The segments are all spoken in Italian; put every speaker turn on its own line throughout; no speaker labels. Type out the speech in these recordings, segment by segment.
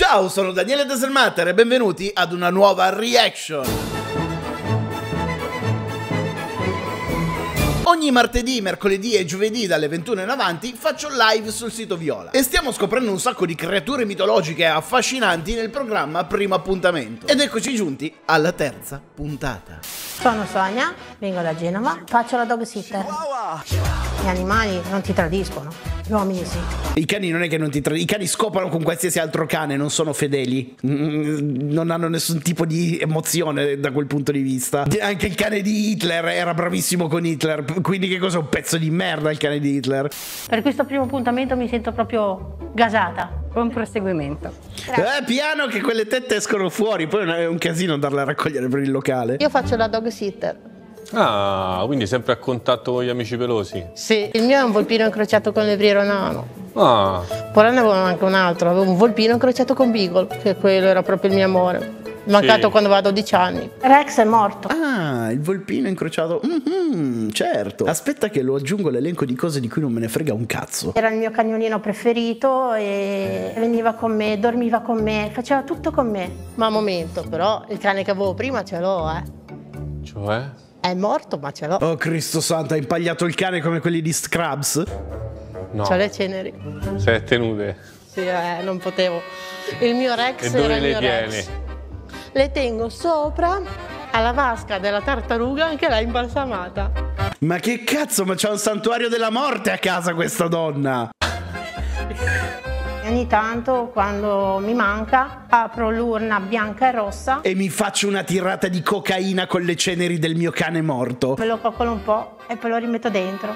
Ciao, sono Daniele Deselmatter e benvenuti ad una nuova reaction. Ogni martedì, mercoledì e giovedì dalle 21 in avanti faccio live sul sito Viola e stiamo scoprendo un sacco di creature mitologiche affascinanti nel programma Primo Appuntamento. Ed eccoci giunti alla terza puntata.
Sono Sonia, vengo da Genova, faccio la dog sitter. Gli animali non ti tradiscono, uomini sì.
I cani non è che non ti tra- i cani scopano con qualsiasi altro cane, non sono fedeli. Mm, Non hanno nessun tipo di emozione da quel punto di vista. Anche il cane di Hitler era bravissimo con Hitler. Quindi che cosa? Un pezzo di merda il cane di Hitler.
Per questo primo appuntamento mi sento proprio gasata.
Buon proseguimento.
Eh, piano che quelle tette escono fuori, poi è un casino andarle a raccogliere per il locale.
Io faccio la dog sitter.
Ah, quindi sempre a contatto con gli amici pelosi.
Sì. Il mio è un volpino incrociato con l'evriero nano.
Ah,
Poi ne avevo anche un altro, avevo un volpino incrociato con Beagle, che quello era proprio il mio amore. Mancato
Sì.
quando aveva 12 anni. Rex è morto.
Ah, il volpino incrociato. Mhm, certo. Aspetta che lo aggiungo all'elenco di cose di cui non me ne frega un cazzo.
Era il mio cagnolino preferito e veniva con me, dormiva con me, faceva tutto con me. Ma a momento, però, il cane che avevo prima ce l'ho, eh.
cioè?
È morto, ma ce l'ho.
Oh Cristo santo, ha impagliato il cane come quelli di Scrubs?
No,
C'ho le ceneri.
sette nude.
Sì, eh, non potevo. Il mio Rex
E
era
dove
il
le
mio Rex.
tieni?
Le tengo sopra alla vasca della tartaruga, anche lei imbalsamata.
Ma che cazzo, ma c'ha un santuario della morte a casa questa donna?
Ogni tanto, quando mi manca, apro l'urna bianca e rossa,
E mi faccio una tirata di cocaina con le ceneri del mio cane morto.
me lo coccolo un po' e poi lo rimetto dentro.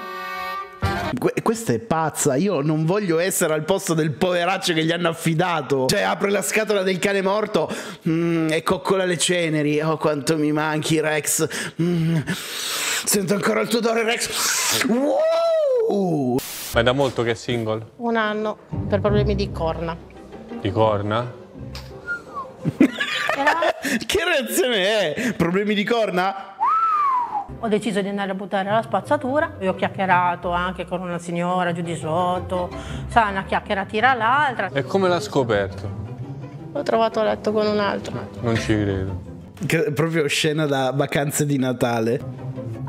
Que- questa è pazza, io non voglio essere al posto del poveraccio che gli hanno affidato. Cioè, apre la scatola del cane morto mm, e coccola le ceneri. Oh, quanto mi manchi, Rex. Mm, sento ancora il tuo odore, Rex. Wow!
Ma è da molto che è single?
Un anno per problemi di corna.
Di corna?
Che reazione è? Problemi di corna?
Ho deciso di andare a buttare la spazzatura e ho chiacchierato anche con una signora giù di sotto. Sa, una chiacchiera tira l'altra.
E come l'ha scoperto?
L'ho trovato a letto con un altro.
Non ci credo.
Che- proprio scena da vacanze di Natale.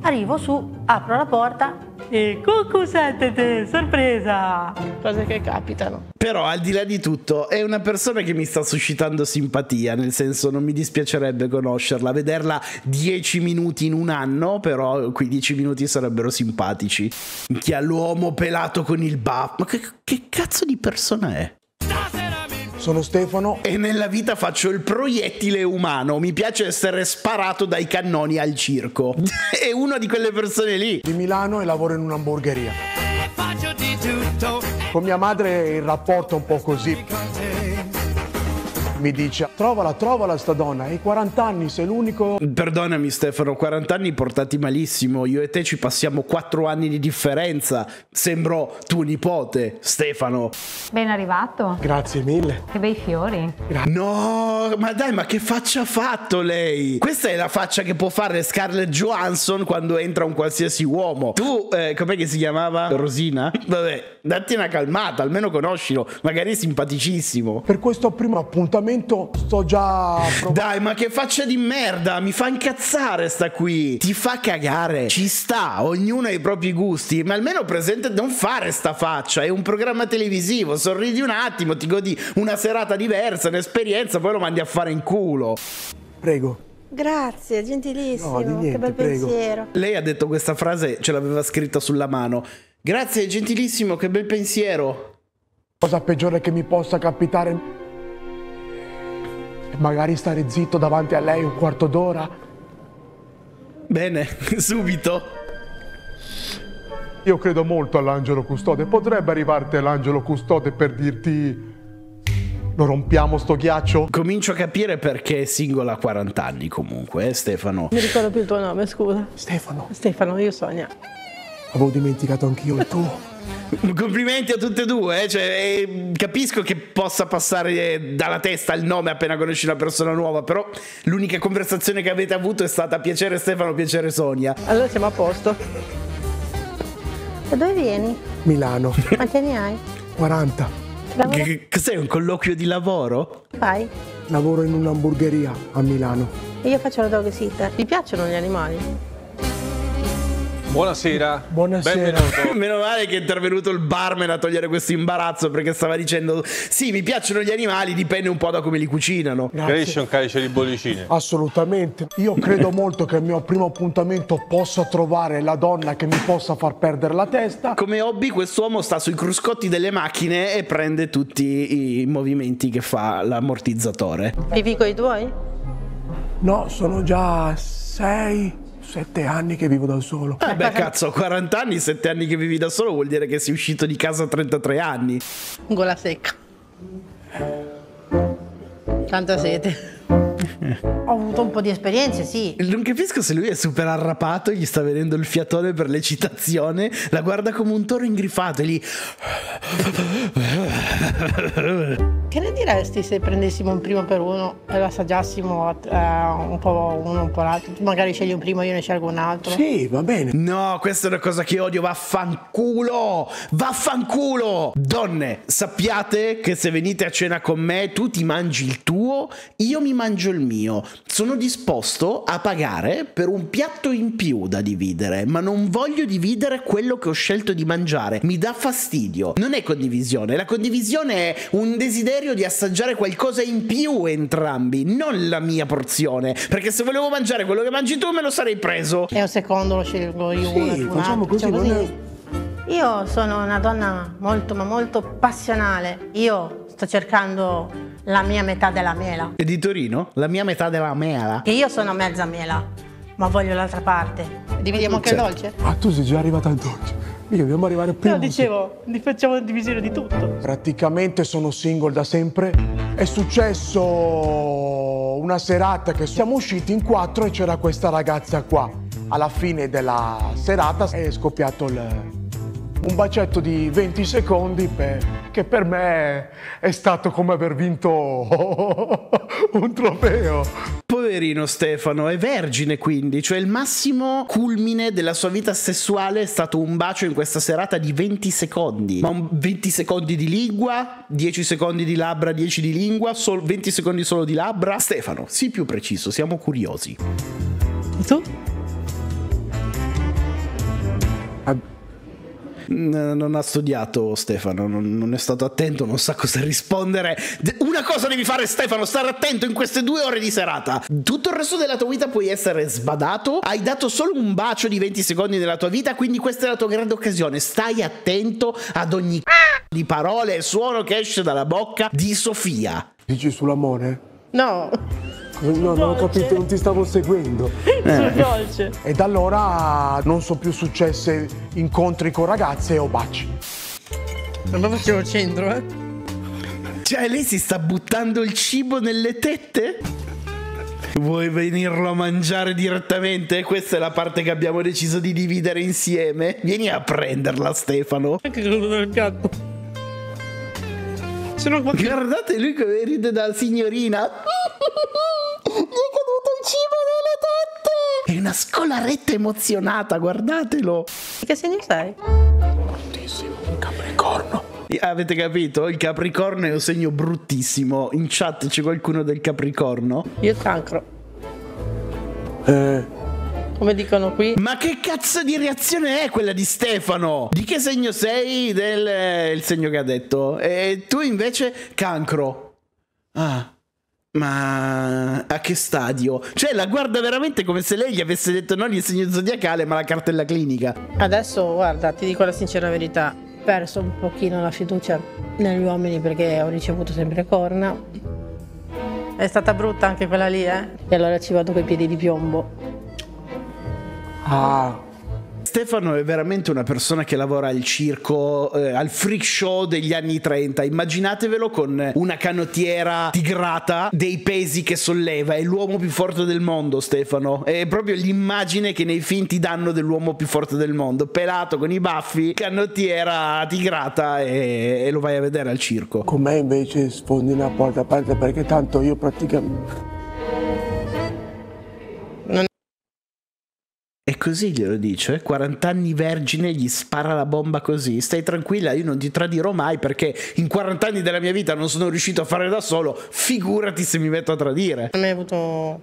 Arrivo su, apro la porta e cucusette, sorpresa! Cose che capitano.
Però al di là di tutto è una persona che mi sta suscitando simpatia, nel senso non mi dispiacerebbe conoscerla, vederla 10 minuti in un anno, però quei 10 minuti sarebbero simpatici. Chi ha l'uomo pelato con il buff, ma che, che cazzo di persona è?
Sono Stefano.
E nella vita faccio il proiettile umano, mi piace essere sparato dai cannoni al circo. è una di quelle persone lì.
di Milano e lavoro in un'hamburgeria. Con mia madre il rapporto è un po' così. Mi dice, trovala, trovala sta donna, hai 40 anni, sei l'unico...
Perdonami Stefano, 40 anni portati malissimo, io e te ci passiamo 4 anni di differenza, sembro tuo nipote, Stefano.
Ben arrivato.
Grazie mille.
Che bei fiori.
No, ma dai, ma che faccia ha fatto lei? Questa è la faccia che può fare Scarlett Johansson quando entra un qualsiasi uomo. Tu, eh, com'è che si chiamava? Rosina? Vabbè, datti una calmata, almeno conoscilo, magari è simpaticissimo.
Per questo primo appuntamento sto già... prov-
Dai, ma che faccia di merda, mi fa incazzare sta qui. Ti fa cagare. Ci sta, ognuno ha i propri gusti, ma almeno presente non fare sta faccia, è un programma televisivo, sorridi un attimo, ti godi una serata diversa, un'esperienza, poi lo mandi a fare in culo.
Prego.
Grazie, gentilissimo,
No, di niente,
che bel
prego.
pensiero.
Lei ha detto questa frase, ce l'aveva scritta sulla mano. Grazie, gentilissimo, che bel pensiero.
Cosa peggiore che mi possa capitare? E magari stare zitto davanti a lei un quarto d'ora?
Bene, subito.
Io credo molto all'angelo custode. Potrebbe arrivarti l'angelo custode per dirti... Lo rompiamo sto ghiaccio?
Comincio a capire perché è singola a 40 anni comunque, eh, Stefano.
Mi ricordo più il tuo nome, scusa.
Stefano,
Stefano, io Sonia.
avevo dimenticato anch'io il tuo.
Complimenti a tutte e due, eh, cioè, eh, capisco che possa passare eh, dalla testa il nome appena conosci una persona nuova, però l'unica conversazione che avete avuto è stata piacere Stefano, piacere Sonia.
Allora siamo a posto. Da dove vieni?
Milano,
Quanti anni hai?
40.
Lavoro-
Che- Cos'è un colloquio di lavoro?
Fai?
Lavoro in un'hamburgeria a Milano.
E io faccio la dog sitter. Ti piacciono gli animali?
Buonasera.
Buonasera.
Benvenuto.
Meno male che è intervenuto il barman a togliere questo imbarazzo perché stava dicendo sì, mi piacciono gli animali, dipende un po' da come li cucinano.
Gradisce un calice di bollicine.
Assolutamente. Io credo molto che il mio primo appuntamento possa trovare la donna che mi possa far perdere la testa.
Come hobby quest'uomo sta sui cruscotti delle macchine e prende tutti i movimenti che fa l'ammortizzatore.
Vivi con i tuoi?
No, sono già 6, 7 anni che vivo da solo.
Eh beh cazzo, 40 anni, 7 anni che vivi da solo vuol dire che sei uscito di casa a 33 anni.
Gola secca. Tanta sete. Ho avuto un po' di esperienze, sì.
Non capisco se lui è super arrapato, gli sta venendo il fiatone per l'eccitazione, la guarda come un toro ingrifato e lì...
Che ne diresti se prendessimo un primo per uno e lo assaggiassimo eh, un po' uno un po' l'altro? Tu magari scegli un primo, io ne scelgo un altro.
Sì, va bene.
No, questa è una cosa che odio, vaffanculo! Vaffanculo! Donne, sappiate che se venite a cena con me, tu ti mangi il tuo, io mi mangio il mio. Sono disposto a pagare per un piatto in più da dividere, ma non voglio dividere quello che ho scelto di mangiare. Mi dà fastidio. Non è condivisione, la condivisione è un desiderio di assaggiare qualcosa in più entrambi, non la mia porzione. Perché se volevo mangiare quello che mangi tu, me lo sarei preso.
E un secondo lo scelgo io
Sì, facciamo così,
facciamo così. Io sono una donna molto ma molto passionale. Io sto cercando la mia metà della mela.
E di Torino? La mia metà della mela.
Che io sono mezza mela, ma voglio l'altra parte. Dividiamo anche il
Certo.
dolce?
Ah, tu sei già arrivata al dolce. Io dobbiamo arrivare prima.
No, dicevo, di- facciamo divisione di tutto.
Praticamente sono single da sempre. È successo una serata che siamo usciti in quattro e c'era questa ragazza qua. Alla fine della serata è scoppiato il- un bacetto di 20 secondi per- che per me è stato come aver vinto un trofeo.
Poverino Stefano, è vergine quindi, cioè il massimo culmine della sua vita sessuale è stato un bacio in questa serata di 20 secondi. Ma un 20 secondi di lingua, 10 secondi di labbra, 10 di lingua, sol- 20 secondi solo di labbra. Stefano, sii più preciso, siamo curiosi.
Tu?
N- non ha studiato Stefano, non, non è stato attento, non sa cosa rispondere. De- una cosa devi fare Stefano, stare attento in queste due ore di serata. Tutto il resto della tua vita puoi essere sbadato, hai dato solo un bacio di 20 secondi nella tua vita, quindi questa è la tua grande occasione. Stai attento ad ogni di parole e suono che esce dalla bocca di Sofia.
Dici sull'amore?
No,
No, non ho capito, non ti stavo seguendo.
sul dolce.
E da allora non sono più successe incontri con ragazze o baci.
Non lo facevo al centro, eh?
Cioè, lei si sta buttando il cibo nelle tette? Vuoi venirlo a mangiare direttamente? Questa è la parte che abbiamo deciso di dividere insieme. Vieni a prenderla, Stefano.
Anche nel piatto. Sono qua.
Guardate lui come ride da signorina. Mi è caduto il cibo nelle tette. È una scolaretta emozionata, guardatelo.
Che segno sei?
Capricorno.
Avete capito? Il Capricorno è un segno bruttissimo. In chat c'è qualcuno del Capricorno?
Io cancro.
Eh,
Come dicono qui.
Ma che cazzo di reazione è quella di Stefano? Di che segno sei? Del eh, il segno che ha detto. E tu invece cancro. Ah. Ma a che stadio? Cioè la guarda veramente come se lei gli avesse detto non il segno zodiacale ma la cartella clinica.
Adesso, guarda, ti dico la sincera verità. Ho perso un pochino la fiducia negli uomini perché ho ricevuto sempre corna. È stata brutta anche quella lì, eh? E allora ci vado coi piedi di piombo.
ah,
Stefano è veramente una persona che lavora al circo, eh, al freak show degli anni 30. Immaginatevelo con una canottiera tigrata, dei pesi che solleva. È l'uomo più forte del mondo, Stefano. È proprio l'immagine che nei film ti danno dell'uomo più forte del mondo. Pelato con i baffi, canottiera tigrata e, e lo vai a vedere al circo.
con me invece sfondi una porta aperta perché tanto io praticamente...
E così glielo dice, 40 anni vergine gli spara la bomba così, stai tranquilla, io non ti tradirò mai perché in 40 anni della mia vita non sono riuscito a fare da solo, figurati se mi metto a tradire.
Non hai avuto...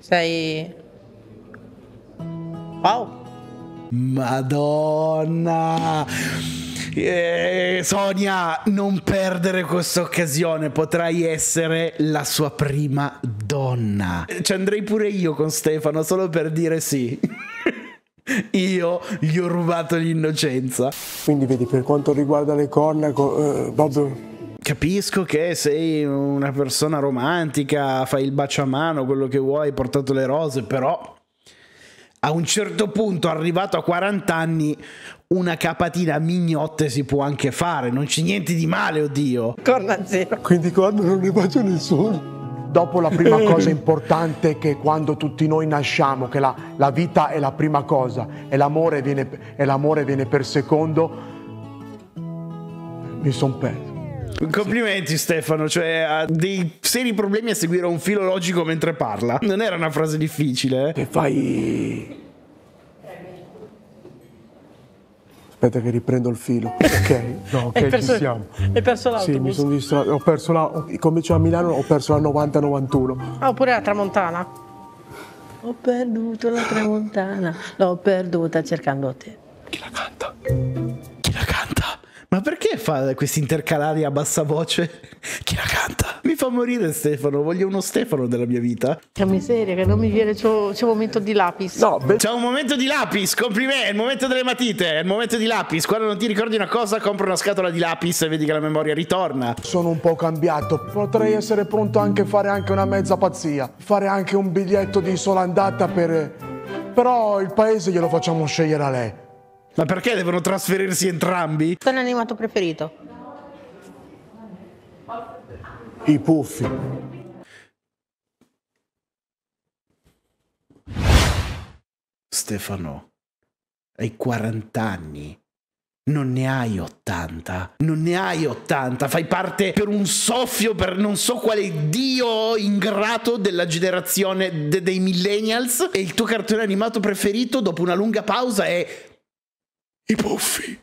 Sei... Wow.
Madonna! Eh, Sonia, non perdere questa occasione, potrai essere la sua prima donna. Ci andrei pure io con Stefano, solo per dire sì. io gli ho rubato l'innocenza.
Quindi vedi, per quanto riguarda le corna, co- eh, Bob
Capisco che sei una persona romantica, fai il baciamano, quello che vuoi, hai portato le rose, però a un certo punto, arrivato a 40 anni, una capatina mignotte si può anche fare, non c'è niente di male, oddio.
Corna zero.
Quindi corna non ne faccio nessuno. Dopo la prima cosa importante che quando tutti noi nasciamo, che la, la vita è la prima cosa e l'amore viene, e l'amore viene per secondo, mi son perso.
Complimenti Stefano, cioè ha dei seri problemi a seguire un filo logico mentre parla. Non era una frase difficile. eh.
Che fai? Aspetta che riprendo il filo. Ok, no, ok,
perso,
ci siamo.
hai perso
Sì, mi sono distratto. Ho perso la. Come c'è a Milano, ho perso la 90-91.
Ah, oppure la tramontana. Ho perduto la tramontana, l'ho perduta cercando te.
Chi la canta?
Fa questi intercalari a bassa voce? Chi la canta? Mi fa morire Stefano, voglio uno Stefano nella mia vita.
Che miseria, che non mi viene, c'ho, c'ho un momento di lapis.
No, beh,
C'è un momento di lapis, complimenti, è il momento delle matite, è il momento di lapis. Quando non ti ricordi una cosa, compra una scatola di lapis e vedi che la memoria ritorna.
sono un po' cambiato. Potrei essere pronto anche a fare anche una mezza pazzia. Fare anche un biglietto di sola andata per. Però il paese glielo facciamo scegliere a lei.
Ma perché devono trasferirsi entrambi?
Tuo animato preferito?
I puffi.
Stefano, hai 40 anni. Non ne hai 80, non ne hai 80, fai parte per un soffio, per non so quale dio ingrato della generazione de- dei millennials e il tuo cartone animato preferito dopo una lunga pausa è i puffi,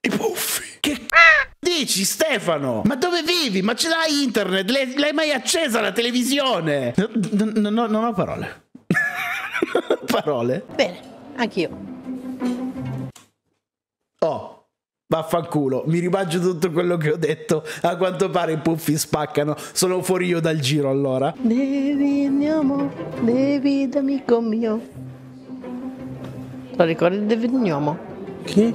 i puffi. Che c***o dici Stefano? Ma dove vivi? Ma ce l'hai internet? L'hai, l'hai mai accesa la televisione? Non, non- non ho- non ho parole. parole.
Bene, anch'io.
Oh, vaffanculo, mi ribaggio tutto quello che ho detto. A quanto pare i puffi spaccano. Sono fuori io dal giro allora.
Devi gnomo, devi d'amico mio. Lo ricordi di David Gnomo?
Chi?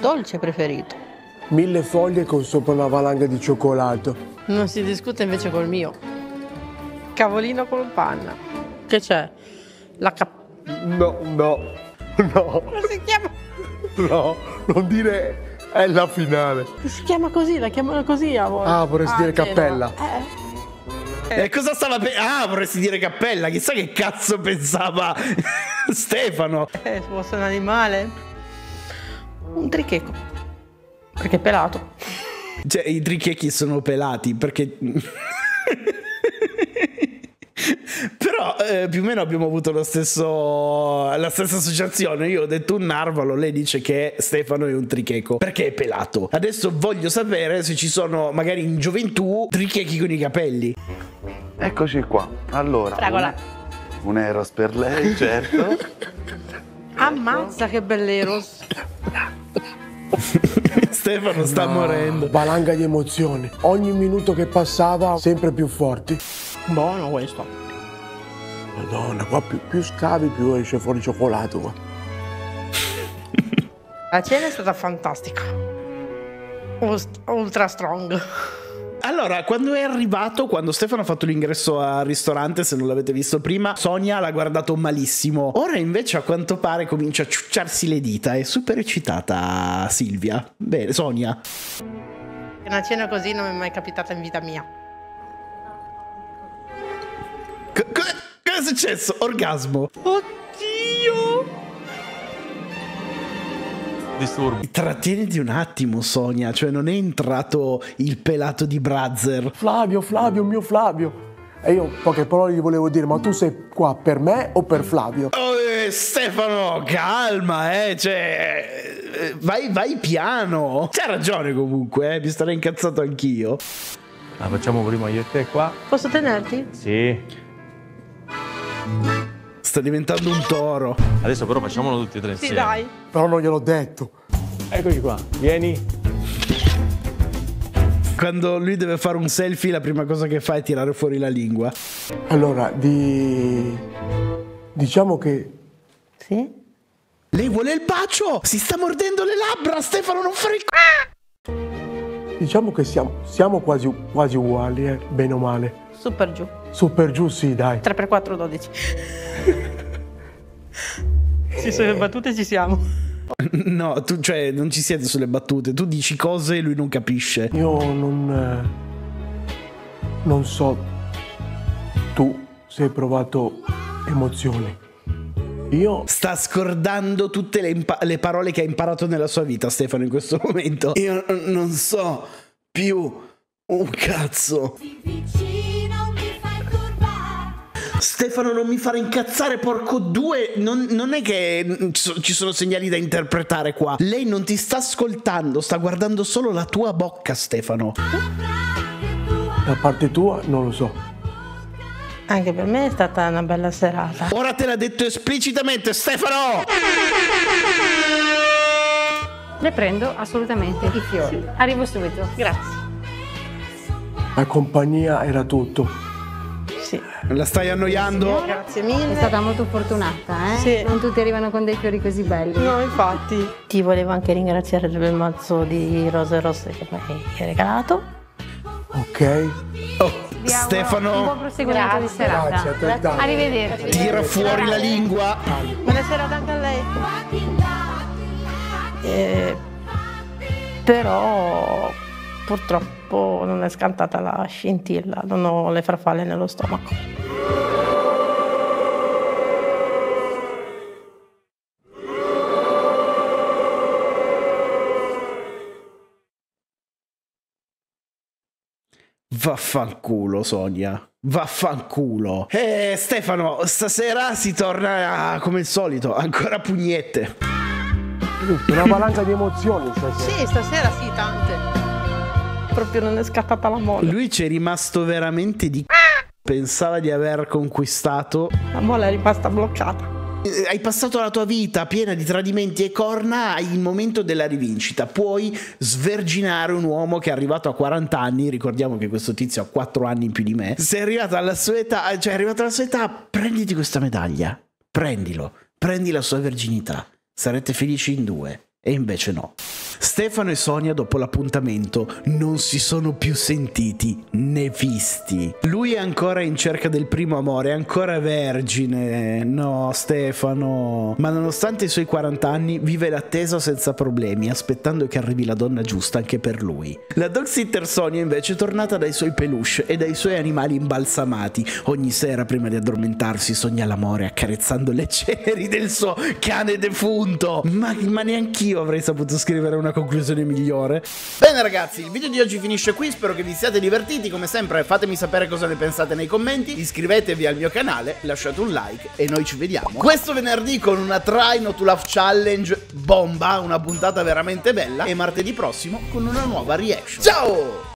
Dolce preferito.
Mille foglie con sopra una valanga di cioccolato.
Non si discute invece col mio. Cavolino con panna. Che c'è? La cap...
No, no, no,
Come si chiama?
no, non dire è la finale.
Si chiama così, la chiamano così a volte.
Ah, vorresti dire
Genova.
cappella.
Eh.
E cosa stava pe- Ah, vorresti dire cappella. Chissà che cazzo pensava Stefano.
Eh, se fosse un animale. Un tricheco. Perché è pelato.
Cioè, i trichechi sono pelati perché. Però eh, più o meno abbiamo avuto lo stesso, la stessa associazione. Io ho detto un narvalo, lei dice che Stefano è un tricheco perché è pelato. Adesso voglio sapere se ci sono magari in gioventù trichechi con i capelli.
Eccoci qua. Allora,
Fragola.
un, un Eros per lei, certo.
Ammazza che belleros.
Stefano sta morendo.
Valanga di emozioni. Ogni minuto che passava, sempre più forti.
Buono questo.
Madonna, qua più, più scavi, più esce fuori cioccolato. Qua.
La cena è stata fantastica. Ultra strong.
Allora, quando è arrivato, quando Stefano ha fatto l'ingresso al ristorante, se non l'avete visto prima, Sonia l'ha guardato malissimo. Ora invece a quanto pare comincia a ciucciarsi le dita, è super eccitata Silvia. Bene, Sonia.
Una cena così non mi è mai capitata in vita mia.
Cosa è successo? Orgasmo.
Oddio!
disturbo.
Trattieniti un attimo, Sonia, cioè non è entrato il pelato di Brazzer.
Flavio, Flavio, mio Flavio. E io poche parole gli volevo dire, ma tu sei qua per me o per Flavio?
Oh, eh, Stefano, calma, eh, cioè, eh, vai, vai piano. C'ha ragione comunque, eh, mi starei incazzato anch'io.
La facciamo prima io e te qua?
Posso tenerti?
Sì.
Sta diventando un toro.
Adesso però facciamolo tutti e tre
Sì,
insieme.
dai.
Però non gliel'ho detto.
Eccoci qua. Vieni.
Quando lui deve fare un selfie, la prima cosa che fa è tirare fuori la lingua.
Allora, di... diciamo che
Sì?
Lei vuole il bacio! Si sta mordendo le labbra! Stefano, non fare il c***o!
diciamo che siamo, siamo quasi, quasi uguali, eh, bene o male.
Su per giù.
Su per giù sì, dai.
3x4, 12. sì, sulle battute ci siamo.
No, tu, cioè, non ci siete sulle battute. Tu dici cose e lui non capisce.
Io non... eh, non so... Tu se hai provato emozioni. Io...
Sta scordando tutte le, impa- le parole che ha imparato nella sua vita, Stefano, in questo momento. Io n- non so più un cazzo. Stefano, non mi fare incazzare, porco due. Non, non è che mm, ci so- ci sono segnali da interpretare qua. Lei non ti sta ascoltando, sta guardando solo la tua bocca, Stefano.
Da parte tua non lo so.
Anche per me è stata una bella serata.
Ora te l'ha detto esplicitamente, Stefano!
Le prendo assolutamente i fiori. Arrivo subito.
Grazie.
La compagnia era tutto.
Sì.
La stai annoiando?
Grazie
È
mille.
stata molto fortunata, eh?
Sì.
Non tutti arrivano con dei fiori così belli.
No, infatti. Ti volevo anche ringraziare per il mazzo di rose rosse che mi hai regalato.
Ok?
Oh,
Un
Stefano,
buon proseguimento di serata.
Grazie a te.
Arrivederci.
tira fuori la lingua.
Buona serata anche a lei. Eh, però purtroppo non è scantata la scintilla, non ho le farfalle nello stomaco.
Vaffanculo, Sonia. Vaffanculo. Eh, Stefano, stasera si torna come il solito, ancora pugnette.
Una valanga di emozioni stasera.
Sì, stasera sì, tante. Proprio non è scattata la molla.
Lui ci è rimasto veramente di c***o. Pensava di aver conquistato.
La molla è rimasta bloccata.
Eh, Hai passato la tua vita piena di tradimenti e corna, hai il momento della rivincita. Puoi sverginare un uomo che è arrivato a 40 anni. Ricordiamo che questo tizio ha 4 anni in più di me. Se è arrivato alla sua età, cioè è arrivato alla sua età, prenditi questa medaglia. Prendilo, prendi la sua verginità. Sarete felici in due. E invece no. Stefano e Sonia dopo l'appuntamento non si sono più sentiti né visti. Lui è ancora in cerca del primo amore, è ancora vergine. No, Stefano. Ma nonostante i suoi 40 anni vive l'attesa senza problemi, aspettando che arrivi la donna giusta anche per lui. La dog sitter Sonia invece è tornata dai suoi peluche e dai suoi animali imbalsamati. Ogni sera prima di addormentarsi sogna l'amore accarezzando le ceneri del suo cane defunto. Ma, ma neanch'io avrei saputo scrivere una conclusione migliore. Bene ragazzi, il video di oggi finisce qui, spero che vi siate divertiti, come sempre fatemi sapere cosa ne pensate nei commenti, iscrivetevi al mio canale, lasciate un like e noi ci vediamo questo venerdì con una Try Not to Love Challenge bomba, una puntata veramente bella e martedì prossimo con una nuova reaction. Ciao!